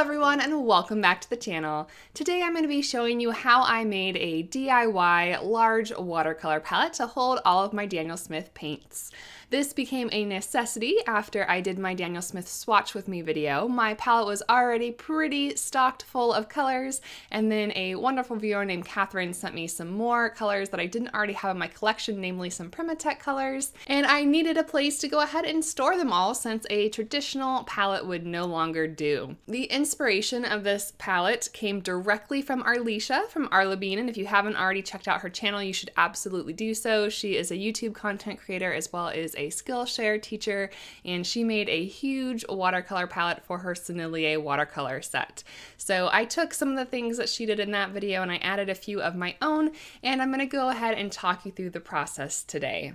everyone and welcome back to the channel. Today I'm going to be showing you how I made a DIY large watercolor palette to hold all of my Daniel Smith paints. This became a necessity after I did my Daniel Smith swatch with me video. My palette was already pretty stocked full of colors and then a wonderful viewer named Catherine sent me some more colors that I didn't already have in my collection, namely some PrimaTek colors, and I needed a place to go ahead and store them all since a traditional palette would no longer do. The inspiration of this palette came directly from Arleesha from Arleebean, and if you haven't already checked out her channel, you should absolutely do so. She is a YouTube content creator as well as a Skillshare teacher, and she made a huge watercolor palette for her Sennelier watercolor set. So I took some of the things that she did in that video and I added a few of my own, and I'm gonna go ahead and talk you through the process today.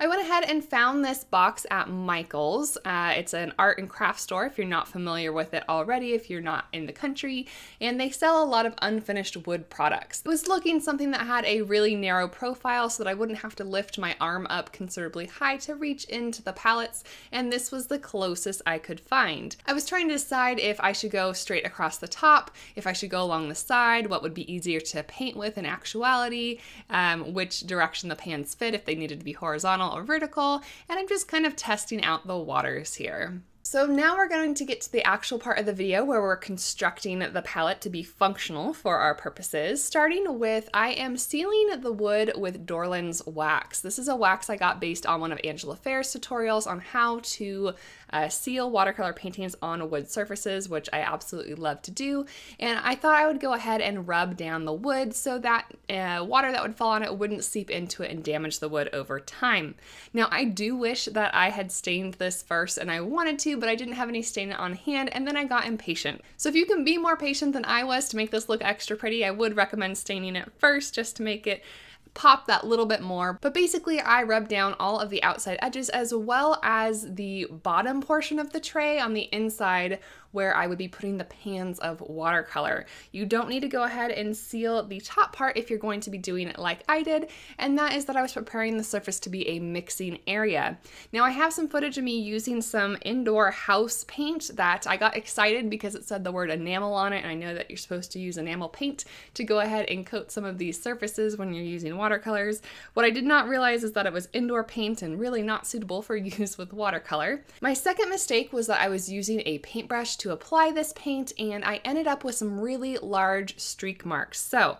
I went ahead and found this box at Michael's. Uh, it's an art and craft store if you're not familiar with it already, if you're not in the country, and they sell a lot of unfinished wood products. I was looking something that had a really narrow profile so that I wouldn't have to lift my arm up considerably high to reach into the palettes, and this was the closest I could find. I was trying to decide if I should go straight across the top, if I should go along the side, what would be easier to paint with in actuality, um, which direction the pans fit if they needed to be horizontal horizontal or vertical, and I'm just kind of testing out the waters here. So now we're going to get to the actual part of the video where we're constructing the palette to be functional for our purposes, starting with I am sealing the wood with Dorland's wax. This is a wax I got based on one of Angela Fehr's tutorials on how to uh, seal watercolor paintings on wood surfaces, which I absolutely love to do. And I thought I would go ahead and rub down the wood so that uh, water that would fall on it wouldn't seep into it and damage the wood over time. Now, I do wish that I had stained this first and I wanted to, but I didn't have any stain on hand and then I got impatient. So if you can be more patient than I was to make this look extra pretty, I would recommend staining it first just to make it pop that little bit more. But basically I rub down all of the outside edges as well as the bottom portion of the tray on the inside where I would be putting the pans of watercolor. You don't need to go ahead and seal the top part if you're going to be doing it like I did, and that is that I was preparing the surface to be a mixing area. Now I have some footage of me using some indoor house paint that I got excited because it said the word enamel on it, and I know that you're supposed to use enamel paint to go ahead and coat some of these surfaces when you're using watercolors. What I did not realize is that it was indoor paint and really not suitable for use with watercolor. My second mistake was that I was using a paintbrush to apply this paint and I ended up with some really large streak marks. So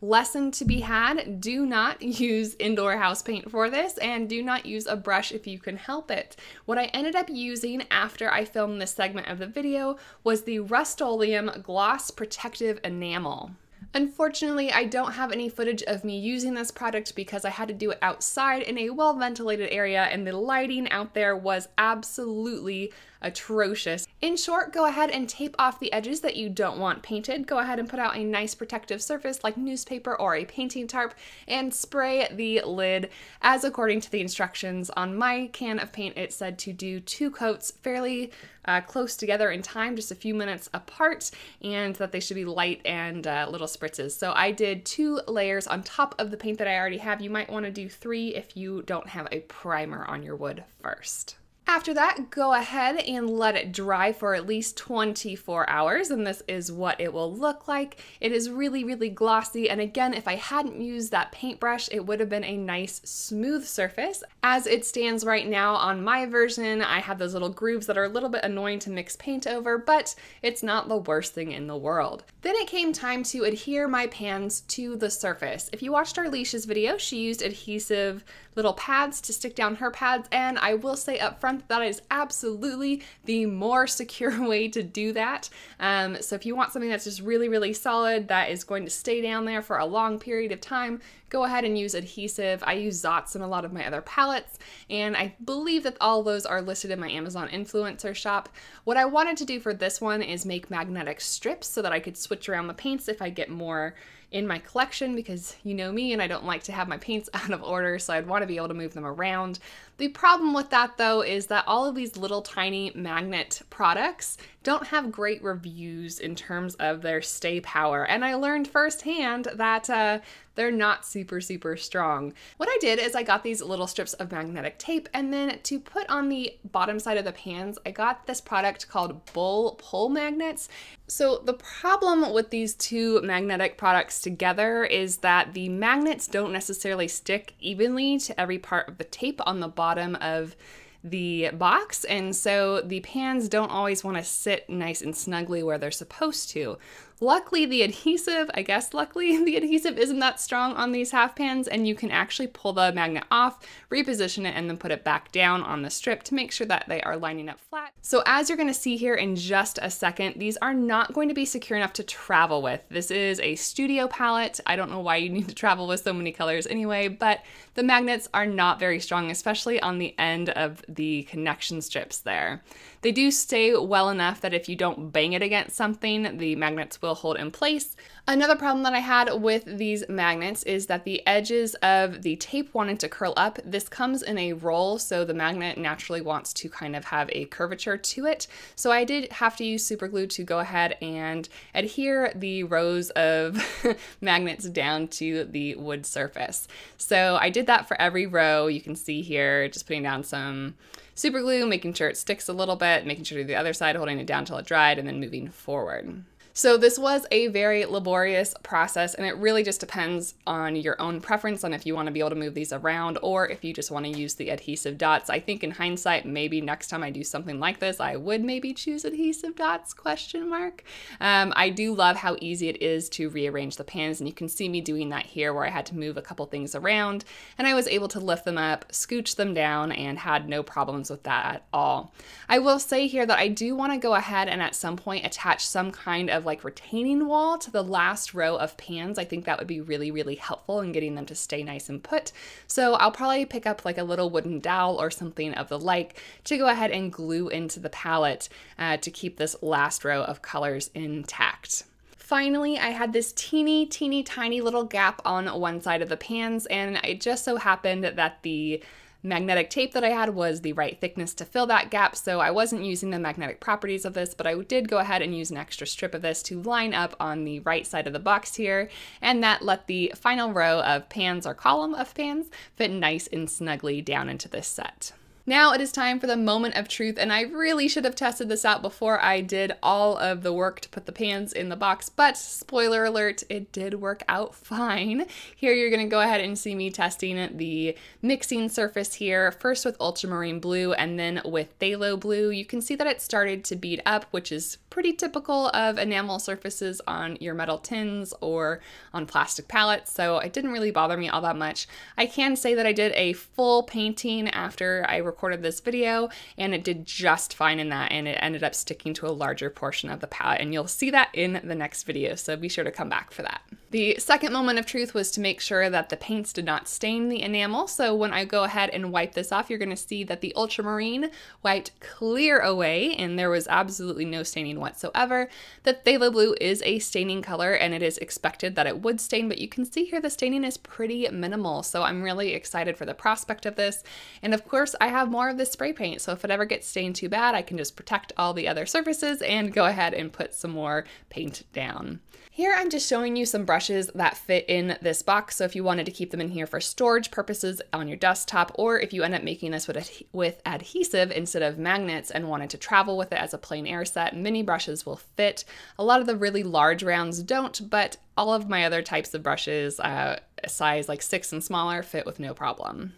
lesson to be had, do not use indoor house paint for this and do not use a brush if you can help it. What I ended up using after I filmed this segment of the video was the Rust-Oleum Gloss Protective Enamel. Unfortunately, I don't have any footage of me using this product because I had to do it outside in a well ventilated area and the lighting out there was absolutely atrocious. In short, go ahead and tape off the edges that you don't want painted. Go ahead and put out a nice protective surface like newspaper or a painting tarp and spray the lid as according to the instructions. On my can of paint, it said to do two coats fairly uh, close together in time, just a few minutes apart, and that they should be light and uh, little spritzes. So I did two layers on top of the paint that I already have. You might want to do three if you don't have a primer on your wood first. After that, go ahead and let it dry for at least 24 hours, and this is what it will look like. It is really, really glossy, and again, if I hadn't used that paintbrush, it would have been a nice smooth surface. As it stands right now on my version, I have those little grooves that are a little bit annoying to mix paint over, but it's not the worst thing in the world. Then it came time to adhere my pans to the surface. If you watched our Arleesha's video, she used adhesive little pads to stick down her pads, and I will say up front that is absolutely the more secure way to do that. Um, so if you want something that's just really, really solid, that is going to stay down there for a long period of time, go ahead and use adhesive. I use Zots in a lot of my other palettes, and I believe that all those are listed in my Amazon influencer shop. What I wanted to do for this one is make magnetic strips so that I could switch around the paints if I get more in my collection because you know me and I don't like to have my paints out of order, so I'd want to be able to move them around. The problem with that though is that all of these little tiny magnet products don't have great reviews in terms of their stay power. And I learned firsthand that uh, they're not super, super strong. What I did is I got these little strips of magnetic tape, and then to put on the bottom side of the pans, I got this product called Bull Pull Magnets. So the problem with these two magnetic products together is that the magnets don't necessarily stick evenly to every part of the tape on the bottom of the box, and so the pans don't always want to sit nice and snugly where they're supposed to. Luckily, the adhesive, I guess luckily, the adhesive isn't that strong on these half pans and you can actually pull the magnet off, reposition it, and then put it back down on the strip to make sure that they are lining up flat. So as you're gonna see here in just a second, these are not going to be secure enough to travel with. This is a studio palette. I don't know why you need to travel with so many colors anyway, but the magnets are not very strong, especially on the end of the connection strips there. They do stay well enough that if you don't bang it against something, the magnets will hold in place. Another problem that I had with these magnets is that the edges of the tape wanted to curl up. This comes in a roll, so the magnet naturally wants to kind of have a curvature to it. So I did have to use super glue to go ahead and adhere the rows of magnets down to the wood surface. So I did that for every row. You can see here, just putting down some super glue, making sure it sticks a little bit, making sure to the other side, holding it down until it dried, and then moving forward. So this was a very laborious process and it really just depends on your own preference on if you want to be able to move these around or if you just want to use the adhesive dots. I think in hindsight, maybe next time I do something like this, I would maybe choose adhesive dots, question mark. Um, I do love how easy it is to rearrange the pans and you can see me doing that here where I had to move a couple things around and I was able to lift them up, scooch them down and had no problems with that at all. I will say here that I do want to go ahead and at some point attach some kind of like retaining wall to the last row of pans. I think that would be really, really helpful in getting them to stay nice and put. So I'll probably pick up like a little wooden dowel or something of the like to go ahead and glue into the palette uh, to keep this last row of colors intact. Finally, I had this teeny, teeny, tiny little gap on one side of the pans, and it just so happened that the magnetic tape that I had was the right thickness to fill that gap, so I wasn't using the magnetic properties of this, but I did go ahead and use an extra strip of this to line up on the right side of the box here, and that let the final row of pans or column of pans fit nice and snugly down into this set. Now it is time for the moment of truth, and I really should have tested this out before I did all of the work to put the pans in the box, but spoiler alert, it did work out fine. Here you're gonna go ahead and see me testing the mixing surface here, first with ultramarine blue and then with phthalo blue. You can see that it started to bead up, which is pretty typical of enamel surfaces on your metal tins or on plastic palettes, so it didn't really bother me all that much. I can say that I did a full painting after I recorded this video and it did just fine in that and it ended up sticking to a larger portion of the palette and you'll see that in the next video so be sure to come back for that. The second moment of truth was to make sure that the paints did not stain the enamel so when I go ahead and wipe this off you're going to see that the ultramarine wiped clear away and there was absolutely no staining whatsoever. The phthalo blue is a staining color and it is expected that it would stain but you can see here the staining is pretty minimal so I'm really excited for the prospect of this and of course I have more of this spray paint, so if it ever gets stained too bad, I can just protect all the other surfaces and go ahead and put some more paint down. Here I'm just showing you some brushes that fit in this box, so if you wanted to keep them in here for storage purposes on your desktop, or if you end up making this with, with adhesive instead of magnets and wanted to travel with it as a plein air set, mini brushes will fit. A lot of the really large rounds don't, but all of my other types of brushes, uh, size like six and smaller, fit with no problem.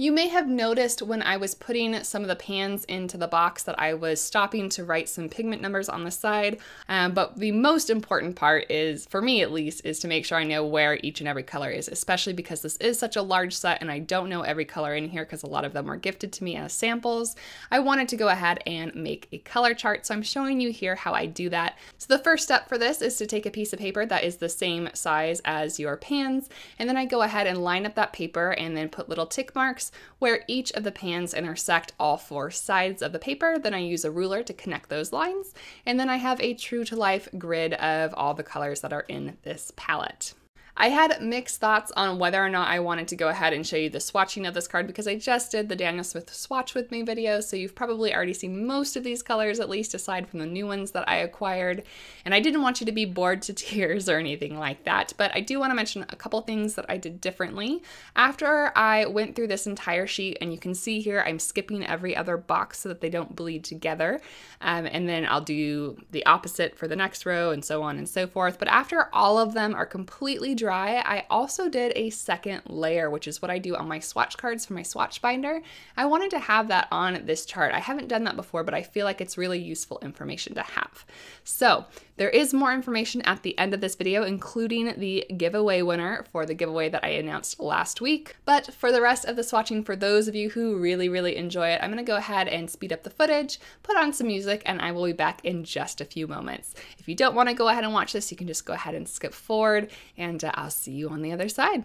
You may have noticed when I was putting some of the pans into the box that I was stopping to write some pigment numbers on the side, um, but the most important part is, for me at least, is to make sure I know where each and every color is, especially because this is such a large set and I don't know every color in here because a lot of them were gifted to me as samples. I wanted to go ahead and make a color chart, so I'm showing you here how I do that. So the first step for this is to take a piece of paper that is the same size as your pans, and then I go ahead and line up that paper and then put little tick marks where each of the pans intersect all four sides of the paper. Then I use a ruler to connect those lines. And then I have a true to life grid of all the colors that are in this palette. I had mixed thoughts on whether or not I wanted to go ahead and show you the swatching of this card because I just did the Daniel Smith swatch with me video, so you've probably already seen most of these colors, at least aside from the new ones that I acquired. And I didn't want you to be bored to tears or anything like that, but I do want to mention a couple things that I did differently. After I went through this entire sheet, and you can see here I'm skipping every other box so that they don't bleed together, um, and then I'll do the opposite for the next row and so on and so forth. But after all of them are completely dry, dry, I also did a second layer, which is what I do on my swatch cards for my swatch binder. I wanted to have that on this chart. I haven't done that before, but I feel like it's really useful information to have. So there is more information at the end of this video, including the giveaway winner for the giveaway that I announced last week. But for the rest of the swatching, for those of you who really, really enjoy it, I'm gonna go ahead and speed up the footage, put on some music, and I will be back in just a few moments. If you don't wanna go ahead and watch this, you can just go ahead and skip forward, and uh, I'll see you on the other side.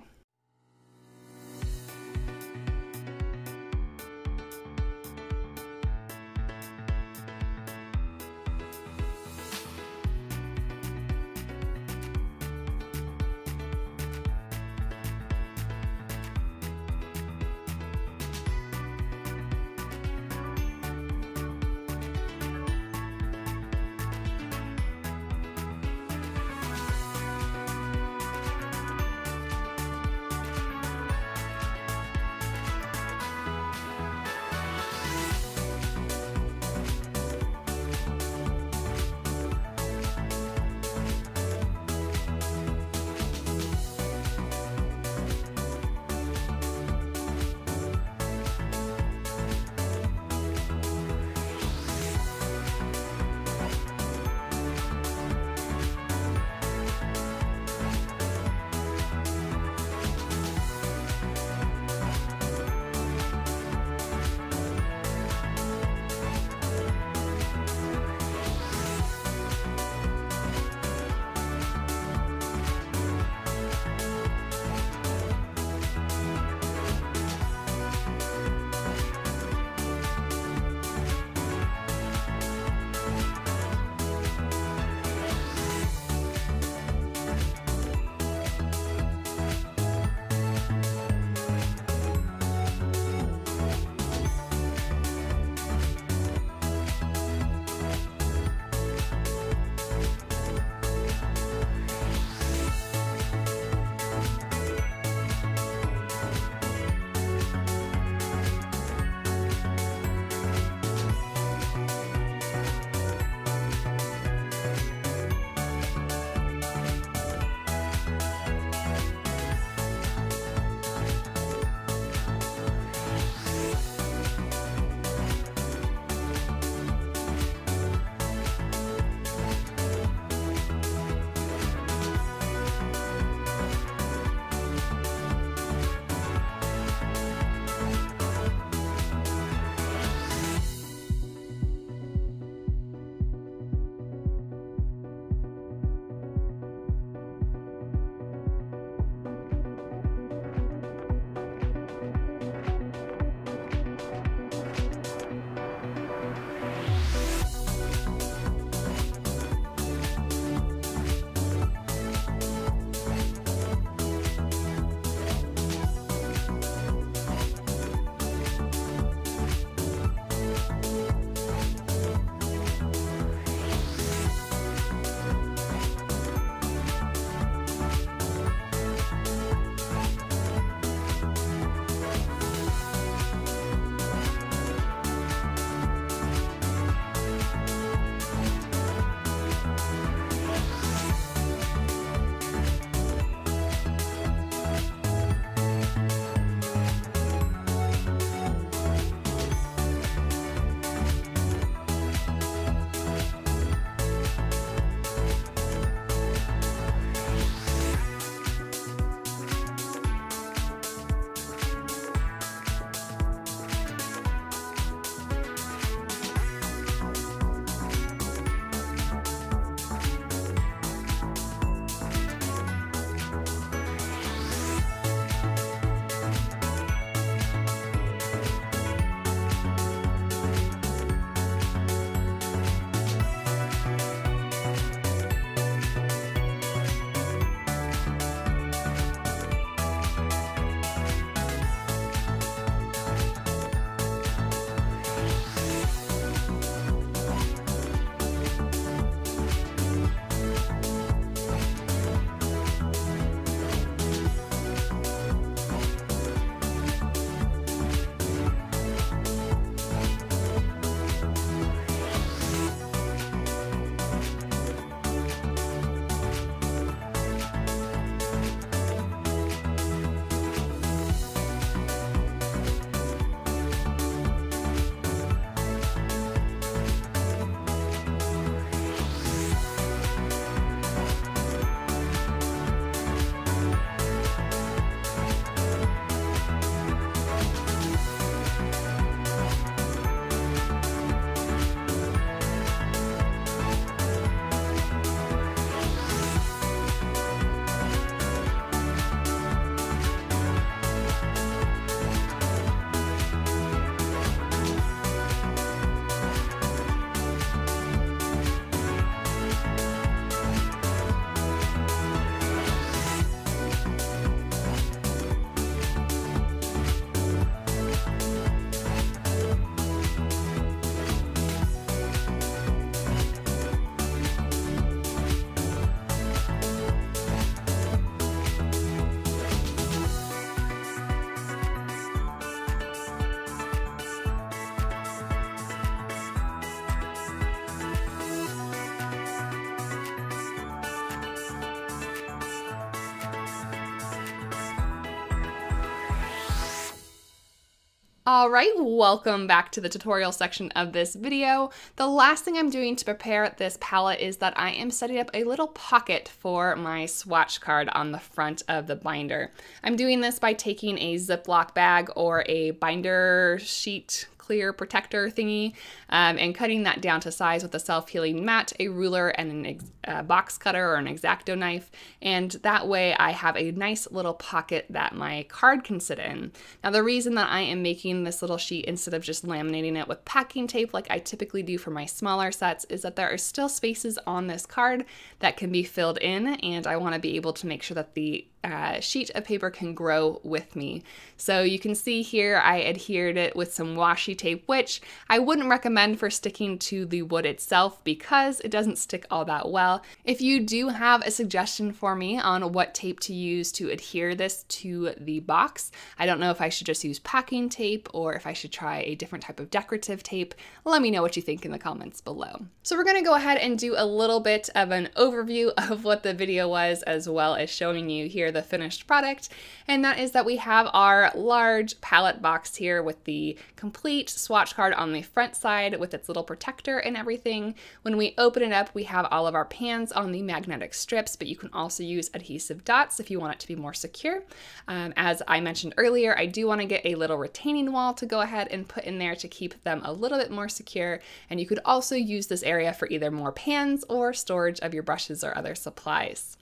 All right, welcome back to the tutorial section of this video. The last thing I'm doing to prepare this palette is that I am setting up a little pocket for my swatch card on the front of the binder. I'm doing this by taking a Ziploc bag or a binder sheet clear protector thingy um, and cutting that down to size with a self-healing mat, a ruler, and a uh, box cutter or an X-Acto knife. And that way I have a nice little pocket that my card can sit in. Now the reason that I am making this little sheet instead of just laminating it with packing tape like I typically do for my smaller sets is that there are still spaces on this card that can be filled in and I want to be able to make sure that the uh, sheet of paper can grow with me. So you can see here I adhered it with some washi tape, which I wouldn't recommend for sticking to the wood itself because it doesn't stick all that well. If you do have a suggestion for me on what tape to use to adhere this to the box, I don't know if I should just use packing tape or if I should try a different type of decorative tape, let me know what you think in the comments below. So we're gonna go ahead and do a little bit of an overview of what the video was as well as showing you here the finished product. And that is that we have our large palette box here with the complete swatch card on the front side with its little protector and everything. When we open it up, we have all of our pans on the magnetic strips, but you can also use adhesive dots if you want it to be more secure. Um, as I mentioned earlier, I do want to get a little retaining wall to go ahead and put in there to keep them a little bit more secure. And you could also use this area for either more pans or storage of your brushes or other supplies.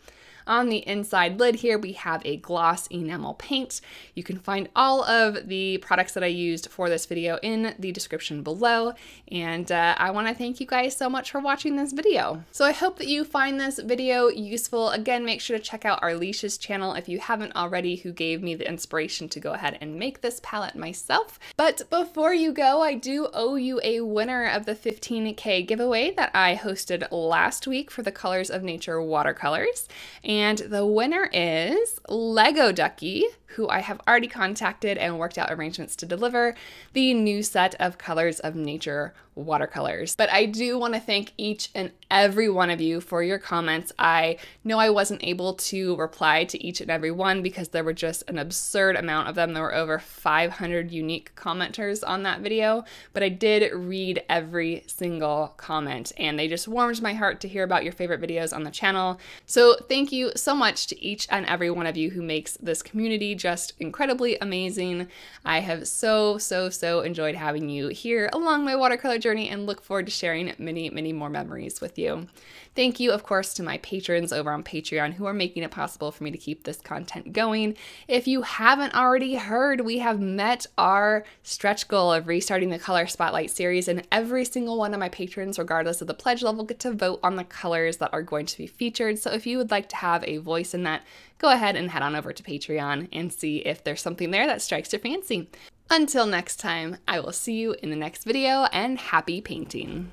On the inside lid here, we have a gloss enamel paint. You can find all of the products that I used for this video in the description below. And uh, I wanna thank you guys so much for watching this video. So I hope that you find this video useful. Again, make sure to check out Arleesha's channel if you haven't already, who gave me the inspiration to go ahead and make this palette myself. But before you go, I do owe you a winner of the 15K giveaway that I hosted last week for the Colors of Nature watercolors. And the winner is Lego Ducky, who I have already contacted and worked out arrangements to deliver the new set of Colors of Nature watercolors. But I do want to thank each and every one of you for your comments. I know I wasn't able to reply to each and every one because there were just an absurd amount of them. There were over 500 unique commenters on that video, but I did read every single comment and they just warmed my heart to hear about your favorite videos on the channel. So thank you so much to each and every one of you who makes this community just incredibly amazing. I have so, so, so enjoyed having you here along my watercolor journey and look forward to sharing many, many more memories with you. Thank you, of course, to my patrons over on Patreon who are making it possible for me to keep this content going. If you haven't already heard, we have met our stretch goal of restarting the Color Spotlight series, and every single one of my patrons, regardless of the pledge level, get to vote on the colors that are going to be featured. So if you would like to have a voice in that, go ahead and head on over to Patreon and see if there's something there that strikes your fancy. Until next time, I will see you in the next video and happy painting.